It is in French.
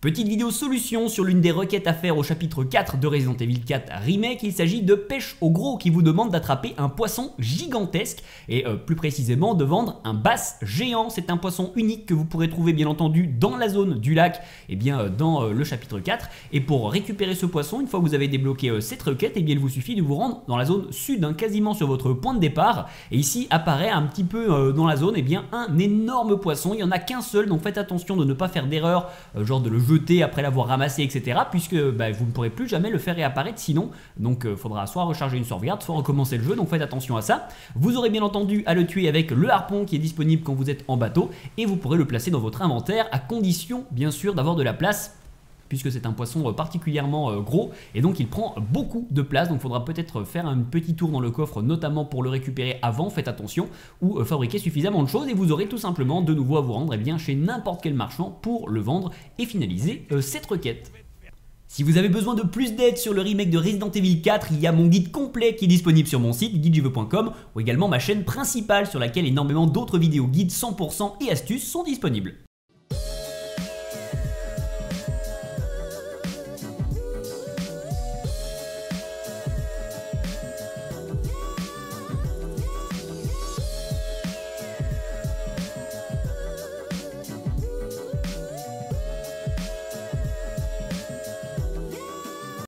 Petite vidéo solution sur l'une des requêtes à faire au chapitre 4 de Resident Evil 4 Remake, il s'agit de pêche au gros qui vous demande d'attraper un poisson gigantesque et euh, plus précisément de vendre un bass géant. C'est un poisson unique que vous pourrez trouver bien entendu dans la zone du lac et bien euh, dans euh, le chapitre 4 et pour récupérer ce poisson, une fois que vous avez débloqué cette requête, eh bien il vous suffit de vous rendre dans la zone sud, hein, quasiment sur votre point de départ. Et ici apparaît un petit peu dans la zone eh bien un énorme poisson, il n'y en a qu'un seul donc faites attention de ne pas faire d'erreur genre de le jeter après l'avoir ramassé, etc. Puisque bah, vous ne pourrez plus jamais le faire réapparaître sinon. Donc euh, faudra soit recharger une sauvegarde, soit recommencer le jeu. Donc faites attention à ça. Vous aurez bien entendu à le tuer avec le harpon qui est disponible quand vous êtes en bateau. Et vous pourrez le placer dans votre inventaire à condition bien sûr d'avoir de la place puisque c'est un poisson euh, particulièrement euh, gros et donc il prend beaucoup de place. Donc il faudra peut-être faire un petit tour dans le coffre, notamment pour le récupérer avant, faites attention, ou euh, fabriquer suffisamment de choses et vous aurez tout simplement de nouveau à vous rendre eh bien, chez n'importe quel marchand pour le vendre et finaliser cette requête. Si vous avez besoin de plus d'aide sur le remake de Resident Evil 4, il y a mon guide complet qui est disponible sur mon site guidejeveux.com ou également ma chaîne principale sur laquelle énormément d'autres vidéos guides 100% et astuces sont disponibles.